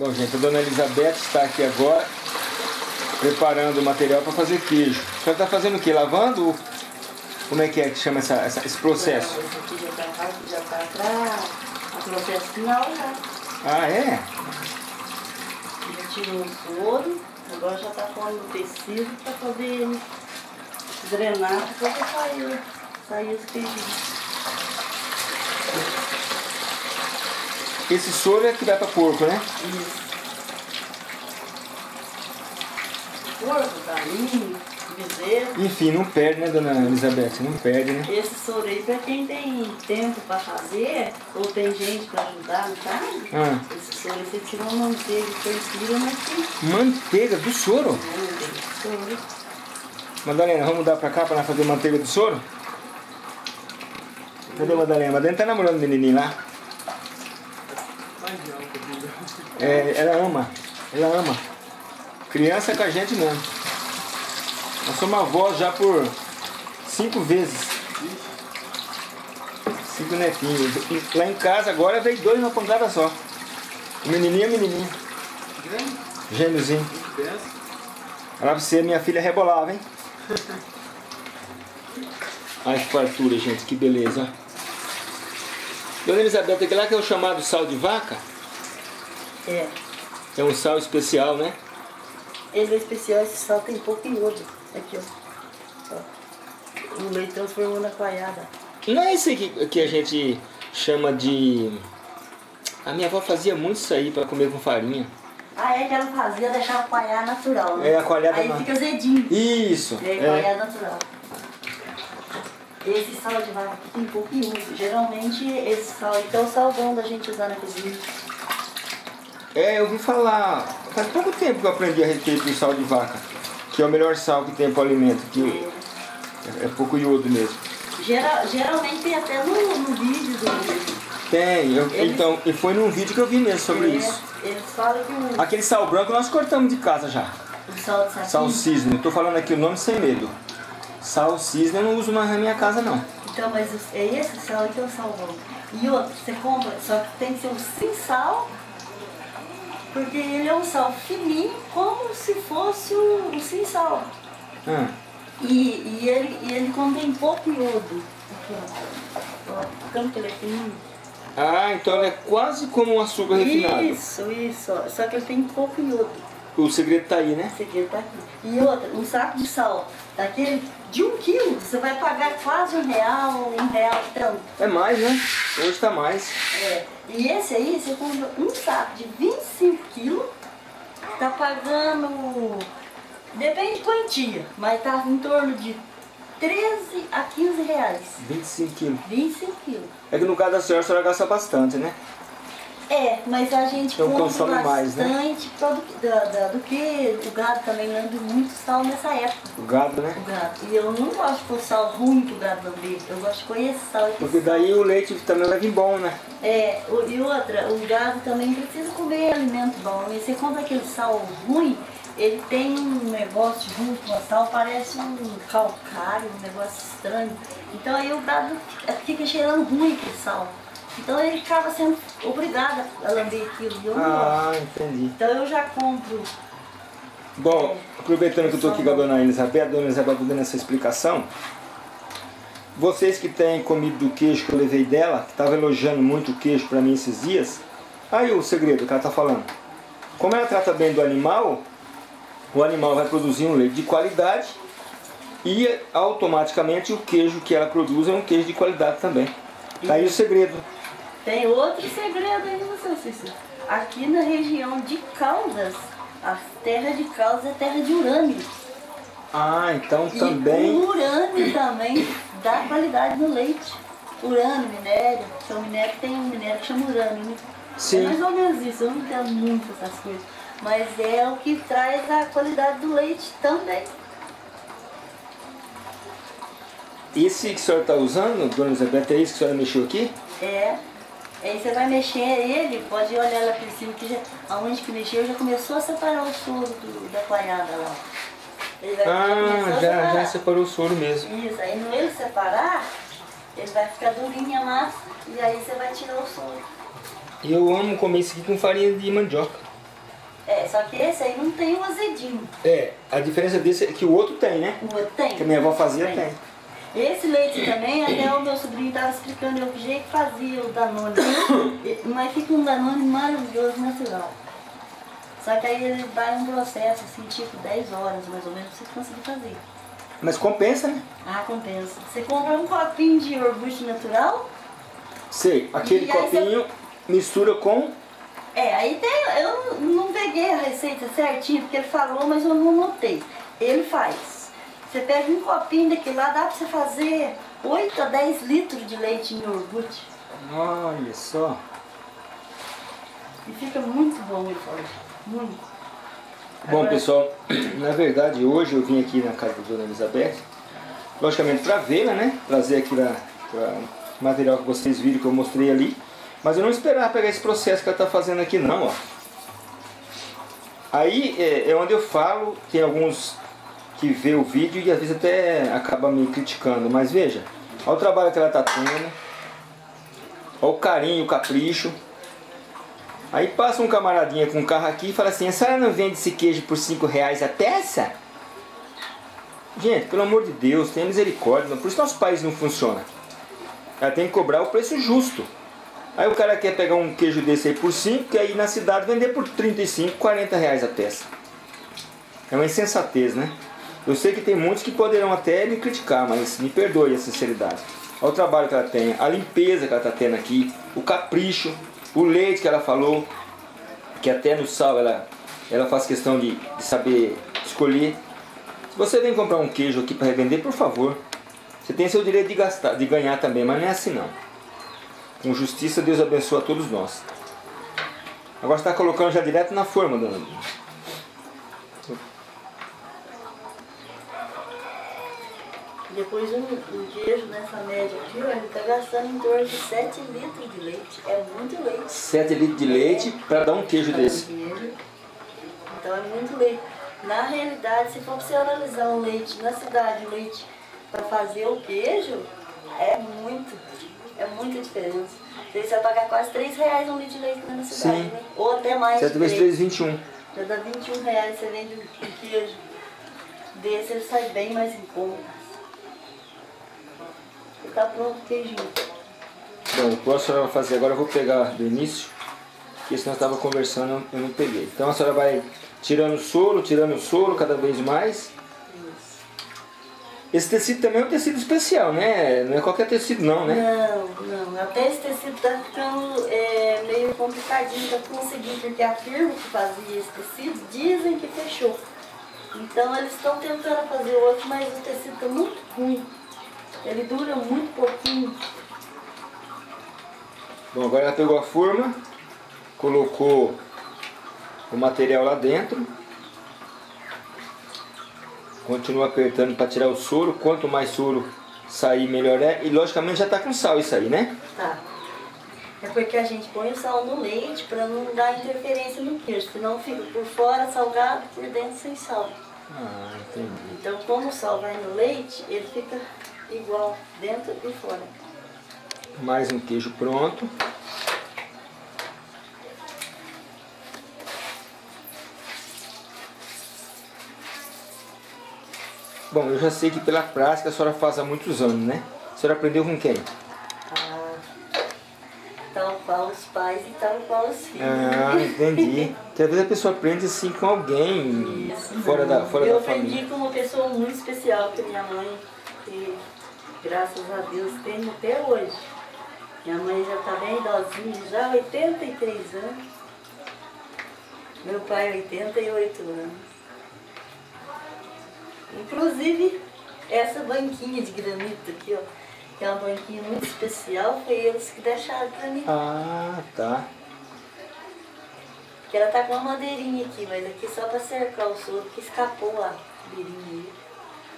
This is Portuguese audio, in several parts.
Bom, gente, a dona Elizabeth está aqui agora preparando o material para fazer queijo. A senhora está fazendo o quê? Lavando? Como é que é que chama essa, essa- esse processo? Esse aqui já tá, já tá pra a processo final já. Ah, é? Já tirou o soro, agora já tá pondo o tecido pra poder drenar, pra poder sair, sair os queijinhos. Esse soro é que vai para porco, né? Isso. Porco, galinha, bezerro. Enfim, não perde, né, dona Elizabeth? Não perde, né? Esse soro aí, pra quem tem tempo pra fazer, ou tem gente pra ajudar no caso, Ah, esse soro aí você tira uma manteiga, fervilha, mas tem manteiga do soro. soro. Madalena, vamos mudar pra cá pra nós fazer manteiga do soro? Cadê a Madalena? A Madalena tá namorando o menininho lá. É, ela ama. Ela ama. Criança é com a gente mesmo. Nós somos avós já por cinco vezes. Cinco netinhos. E lá em casa agora veio dois numa pancada só. O menininho e a menininha. Gêmeozinho. Olha pra você, minha filha rebolava, hein? Ai, que fartura, gente, que beleza. Dona Elizabeth, aquele lá que é o chamado sal de vaca, É. é um sal especial, né? Ele é especial, esse sal tem pouco iodo. Aqui, ó. ó. O leite transformou na coalhada. Não é esse que, que a gente chama de... A minha avó fazia muito isso aí pra comer com farinha. Ah, é que ela fazia, deixava coalhar natural, né? É, a coalhada Aí na- fica zedinho. Isso, E aí é. coalhar natural. Esse sal de vaca aqui tem pouco iodo. Geralmente esse sal aqui é o sal bom da gente usar na cozinha. É, eu ouvi falar... Faz pouco tempo que eu aprendi a respeito do sal de vaca. Que é o melhor sal que tem pro alimento. Que o- é, é pouco iodo mesmo. Geral, geralmente tem até no, no vídeo do. Tem, eu- Eles- então, e foi num vídeo que eu vi mesmo sobre É, isso. Eles falam que o, Aquele sal branco nós cortamos de casa já. o sal de saquinho. Sal cisne, eu tô falando aqui o nome sem medo. Sal cisne eu não uso mais na minha casa não. Então, mas é esse sal que é o sal bom. E outro, você compra, só que tem que ser o sem sal, porque ele é um sal fininho, como se fosse o, o sem sal. Ah, E, e, ele, e ele contém pouco iodo. Aqui, ó. Ó, Como que ele é fininho? Ah, então ele é quase como um açúcar refinado. Isso, isso. Só que ele tem pouco iodo. O segredo tá aí, né? Esse aqui tá aqui. E outra, um saco de sal daquele de um quilo, você vai pagar quase um real, um real tanto. É mais, né? Hoje tá mais. É. E esse aí, você compra um saco de 25 quilos, tá pagando. Depende de quantia, mas tá em torno de 13 a 15 reais. 25 quilos. 25 quilos. É que no caso da senhora, a senhora gasta bastante, né? É, mas a gente Então consome mais, né? bastante produto- da- da- do que o gado também lambe muito sal nessa época. O gado, né? O gado. E eu não gosto de pôr sal ruim que o gado lambe. Eu gosto de conhecer sal Porque daí o leite também vai vir bom, né? É, e outra, o gado também precisa comer alimento bom. E você compra aquele sal ruim, ele tem um negócio junto com o sal, parece um calcário, um negócio estranho. Então aí o gado fica- fica cheirando ruim aquele sal. Então ele acaba sendo obrigado a lamber aquilo. Eu não gosto. Ah, entendi. Então eu já compro. Bom, aproveitando que eu estou aqui com a dona Elizabeth, a dona Elizabeth tá dando essa explicação. Vocês que têm comido do queijo que eu levei dela, que estava elogiando muito o queijo para mim esses dias, aí o segredo que ela está falando. Como ela trata bem do animal, o animal vai produzir um leite de qualidade e automaticamente o queijo que ela produz é um queijo de qualidade também. Tá aí o segredo. Tem outro segredo aí, seu Cícero. Aqui na região de Caldas, a terra de Caldas é terra de urânio. Ah, então E também. o urânio também dá qualidade no leite. Urânio, minério. Então, minério tem um minério que chama urânio, né? Sim. É mais ou menos isso, eu não entendo muito essas coisas. Mas é o que traz a qualidade do leite também. Esse que a senhora está usando, dona Elizabeth, é esse que a senhora mexeu aqui? É. Aí você vai mexer ele, pode olhar lá por cima, que já, aonde que mexeu já começou a separar o soro do- da coalhada lá. Ele vai Ah, já, já separou o soro mesmo. Isso, aí no ele separar, ele vai ficar durinha a massa e aí você vai tirar o soro. E eu amo comer isso aqui com farinha de mandioca. É, só que esse aí não tem o azedinho. É, a diferença desse é que o outro tem, né? O outro tem. Que a minha avó fazia, tem. Esse leite também, até o meu sobrinho estava explicando eu o jeito que fazia o Danone. Mas fica um Danone maravilhoso, natural. Só que aí ele vai um processo, assim, tipo 10 horas mais ou menos, pra você conseguir fazer. Mas compensa, né? Ah, compensa. Você compra um copinho de iogurte natural. Sei, aquele copinho mistura com. É, aí tem. Eu não peguei a receita certinha, porque ele falou, mas eu não notei. Ele faz. Você pega um copinho daquele lá, dá pra você fazer 8 a 10 litros de leite em iogurte. Olha só. E fica muito bom ele falou. Muito. Bom, Agora- pessoal, na verdade hoje eu vim aqui na casa da dona Elizabeth, logicamente para vê-la, né? Trazer aqui para o material que vocês viram que eu mostrei ali. Mas eu não esperava pegar esse processo que ela está fazendo aqui não, ó. Aí é, é onde eu falo, tem alguns que vê o vídeo e às vezes até acaba me criticando, mas veja, olha o trabalho que ela está tendo, olha o carinho, o capricho. Aí passa um camaradinha com um carro aqui e fala assim, a senhora não vende esse queijo por 5 reais a peça? Gente, pelo amor de Deus, tenha misericórdia, por isso nosso país não funciona. Ela tem que cobrar o preço justo. Aí o cara quer pegar um queijo desse aí por 5, que aí na cidade vender por 35, 40 reais a peça. É uma insensatez, né? Eu sei que tem muitos que poderão até me criticar, mas me perdoe a sinceridade. Olha o trabalho que ela tem, a limpeza que ela está tendo aqui, o capricho, o leite que ela falou, que até no sal ela, ela faz questão de, de saber escolher. Se você vem comprar um queijo aqui para revender, por favor, você tem seu direito de, gastar, de ganhar também, mas não é assim não. Com justiça, Deus abençoa a todos nós. Agora está colocando já direto na forma, dona. Depois um, um queijo nessa média aqui, ó, ele tá gastando em torno de 7 litros de leite. É muito leite. 7 litros de leite para dar um queijo para desse. um queijo. Então é muito leite. Na realidade, se for pra você analisar o leite na cidade, o leite para fazer o queijo, é muito. É muita diferença. Você vai pagar quase 3 reais um litro de leite na cidade, Sim. né? Ou até mais. 7 de vezes leite. 3, 21. Já dá 21 reais, você vende um queijo desse, ele sai bem mais em conta. Tá pronto o queijinho. Bom, o que a senhora vai fazer agora, eu vou pegar do início, porque senão eu estava conversando eu não peguei. Então a senhora vai tirando o soro, tirando o soro cada vez mais. Esse tecido também é um tecido especial, né? Não é qualquer tecido não, né? Não, não. Até esse tecido tá ficando é, meio complicadinho pra conseguir, porque a firma que fazia esse tecido dizem que fechou. Então eles estão tentando fazer outro, mas o tecido tá muito ruim. Ele dura muito pouquinho. Bom, agora ela pegou a forma, colocou o material lá dentro. Continua apertando para tirar o soro. Quanto mais soro sair, melhor é. E logicamente já está com sal isso aí, né? Tá. É porque a gente põe o sal no leite para não dar interferência no queijo, senão fica por fora salgado, por dentro sem sal. Ah, entendi. Então, como o sal vai no leite, ele fica igual dentro e fora. Mais um queijo pronto. Bom, eu já sei que pela prática a senhora faz há muitos anos, né? A senhora aprendeu com quem? Ah, tal qual os pais e tal qual os filhos. Ah, entendi. Que às vezes a pessoa aprende assim com alguém Isso. fora da, fora eu da aprendi família. com uma pessoa muito especial, que é minha mãe, que graças a Deus tem até hoje. Minha mãe já está bem idosinha, já 83 anos. Meu pai 88 anos. Inclusive, essa banquinha de granito aqui, ó, que é uma banquinha muito especial, foi eles que deixaram pra mim. Ah, tá. Que ela tá com uma madeirinha aqui, mas aqui só pra cercar o soro, que escapou a beirinha aí.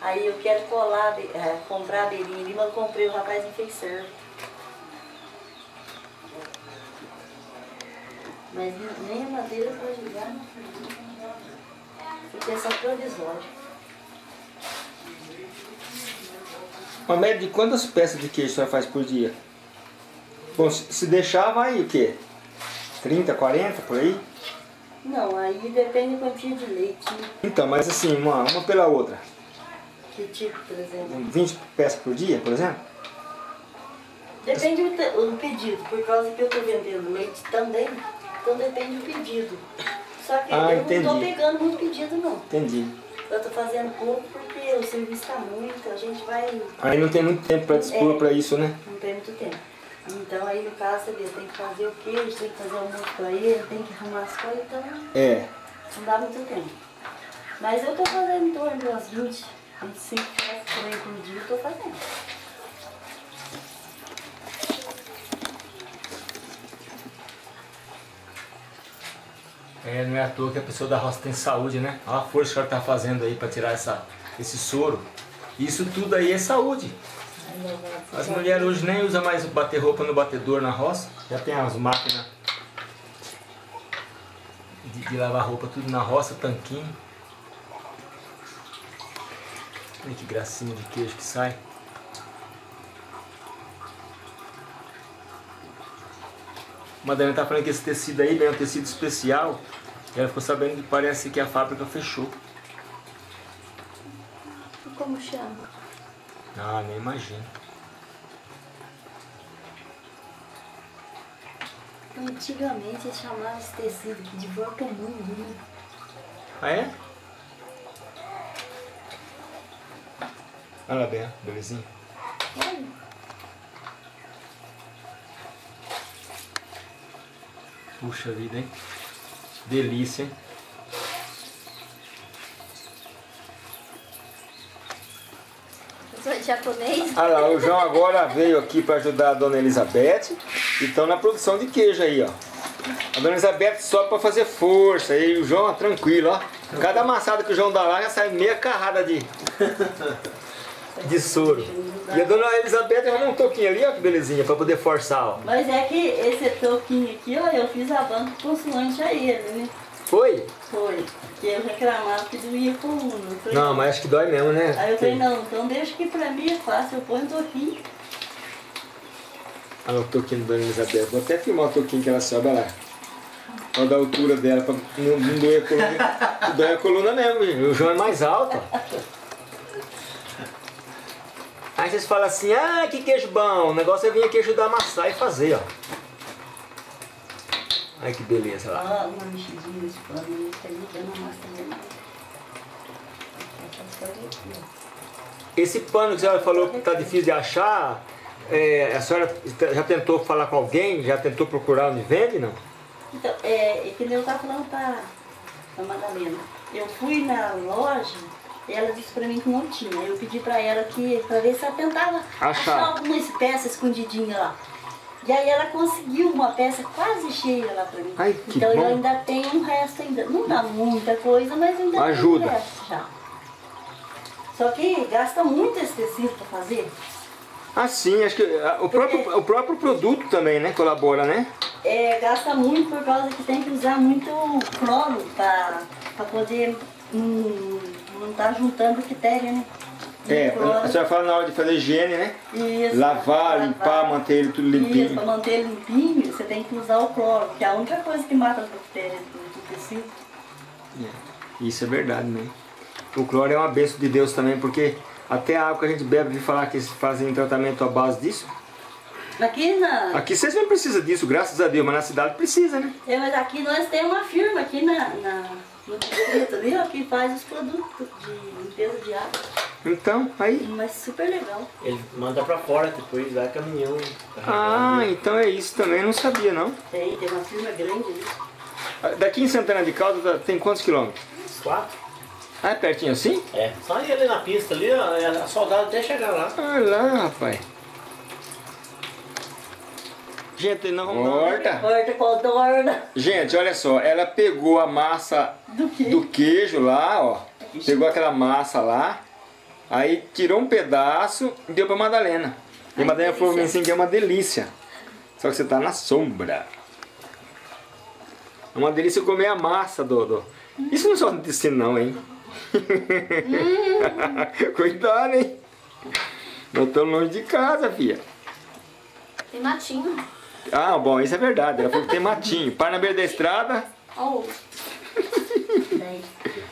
Aí eu quero colar, eh, comprar a beirinha ali, mas eu comprei, o rapaz me fez certo. Mas nem- a madeira pode ligar, né? Porque é só provisório. Uma média de quantas peças de queijo a senhora faz por dia? Bom, se se deixar vai o quê? 30, 40 por aí? Não, aí depende da quantia de leite. Então, mas assim, uma, uma pela outra. Que tipo, por exemplo? 20 peças por dia, por exemplo? Depende do, pedido, por causa que eu estou vendendo leite também, então depende do pedido. Só que Ah, eu não estou entendi. pegando muito pedido não. Entendi. Eu estou fazendo pouco porque o serviço está muito, a gente vai. Aí não tem muito tempo para dispor É. para isso, né? não tem muito tempo. Então aí no caso você tem que fazer o queijo, tem que fazer o almoço para ele, tem que arrumar as coisas, então É. não dá muito tempo. Mas eu estou fazendo em torno de umas 20, 25 peças também por dia, eu estou fazendo. É, não é à toa que a pessoa da roça tem saúde, né? Olha a força que ela tá fazendo aí para tirar essa, esse soro. Isso tudo aí é saúde. As mulheres hoje nem usam mais bater roupa no batedor na roça. Já tem as máquinas de, de lavar roupa tudo na roça, tanquinho. Olha que gracinha de queijo que sai. Madalena tá falando que esse tecido aí é um tecido especial. E ela ficou sabendo que parece que a fábrica fechou. Como chama? Ah, nem imagino. Antigamente eles chamavam esse tecido de vorcamundo, né? Ah, é? Olha lá bem, belezinha. Puxa vida, hein? Delícia, hein? Eu sou de japonês. Olha lá, o João agora veio aqui para ajudar a dona Elizabeth. E estão na produção de queijo aí, ó. A dona Elizabeth sobe para fazer força. E o João, ó, tranquilo, ó. Cada amassada que o João dá lá já sai meia carrada de, de soro. E a dona Elizabeth arrumou um toquinho ali, ó, que belezinha, para poder forçar, ó. Mas é que esse toquinho aqui, ó, eu fiz a banca consoante a ele, né? Foi? Foi. Porque eu reclamava que doía a coluna. Falei, Não, mas acho que dói mesmo, né? Aí eu falei, não, então deixa que pra mim é fácil, eu ponho um toquinho. Olha o toquinho da Dona Elizabeth. Vou até filmar o toquinho que ela sobe, olha lá. Olha da altura dela, pra não, não doer a coluna. Dói a coluna mesmo, o João é mais alto. Aí vocês falam assim, ah, que queijo bom. O negócio é vir aqui ajudar a amassar e fazer, ó. Ai que beleza lá. Ó, uma mexidinha nesse pano, aí, tá aí, ó. Esse pano que a senhora falou que tá difícil de achar, é, a senhora já tentou falar com alguém? Já tentou procurar onde vende, não? Então, é, é que nem eu tava falando pra, pra Madalena. Eu fui na loja, ela disse pra mim que não tinha. Eu pedi pra ela que, pra ver se ela tentava Achar. achar algumas peças escondidinhas lá. E aí ela conseguiu uma peça quase cheia lá pra mim. Ai, então bom. eu ainda tenho um resto ainda. Não dá muita coisa, mas ainda Ajuda. tem um resto já. Só que gasta muito esse tecido pra fazer. Ah, sim, acho que ah, o próprio, o próprio produto também, né, colabora, né? É, gasta muito por causa que tem que usar muito cloro para poder hum, não estar juntando bactéria, né? É, a senhora fala na hora de fazer higiene, né? Isso, Lavar, limpar, manter ele tudo Isso, limpinho. para manter ele limpinho, você tem que usar o cloro, que é a única coisa que mata as bactérias do, do tecido. É, Isso é verdade, né? O cloro é uma bênção de Deus também, porque até a água que a gente bebe, vi falar que eles fazem tratamento à base disso. Aqui na. Aqui vocês não precisam disso, graças a Deus, mas na cidade precisa, né? É, mas aqui nós temos uma firma aqui na, na, no distrito ó, que faz os produtos limpeza de água. Então, aí. Mas super legal. Ele manda pra fora, depois vai caminhão. Ah, então é isso também, não sabia não. Tem, tem uma firma grande ali. Ah, Daqui em Santana de Caldas tá- tem quantos quilômetros? Uns quatro? Ah, é pertinho assim? É. Só ir ali na pista ali, ó, é a soldado até chegar lá. Olha lá, rapaz. Gente, não Corta. Corta com torna. Gente, olha só, ela pegou a massa Do do queijo lá, ó. Pegou aquela massa lá, aí tirou um pedaço e deu pra Madalena. E a Madalena falou assim que é uma delícia. Só que você tá na sombra. É uma delícia comer a massa, Dodô. Isso não é só intestino não, hein? Cuidado, hein? Nós estamos longe de casa, filha. Tem matinho. Ah, bom, isso é verdade. Ela falou que tem matinho. Para na beira da estrada, Olha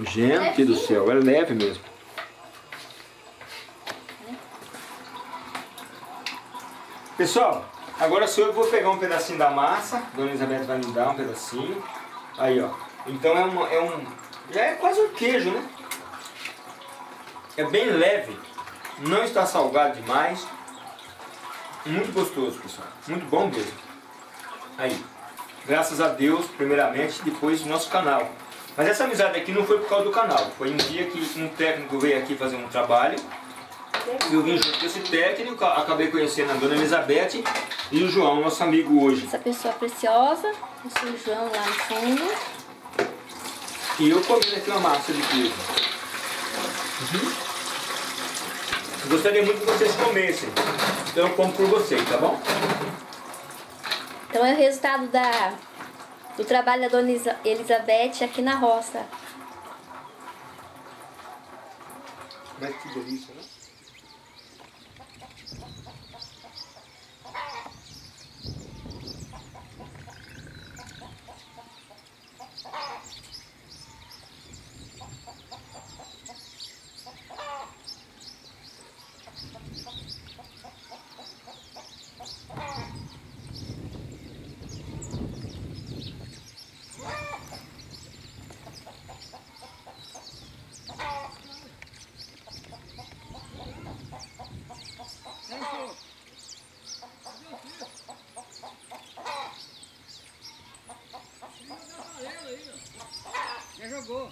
Gente do céu, é leve mesmo. Pessoal, agora sou eu vou pegar um pedacinho da massa. Dona Elizabeth vai me dar um pedacinho. Aí, ó. Então é, uma, é um. Já é quase um queijo, né? É bem leve. Não está salgado demais. Muito gostoso, pessoal. Muito bom mesmo. Aí. Graças a Deus, primeiramente, depois do nosso canal. Mas essa amizade aqui não foi por causa do canal. Foi um dia que um técnico veio aqui fazer um trabalho. Eu vim junto com esse técnico, acabei conhecendo a dona Elizabeth e o João, nosso amigo hoje. Essa pessoa preciosa, o seu João lá no fundo. E eu comendo aqui uma massa de queijo. Gostaria muito que vocês comessem. Então eu como por vocês, tá bom? Então é o resultado da, do trabalho da dona Elizabeth aqui na roça. Mas que delícia, né? 먹어.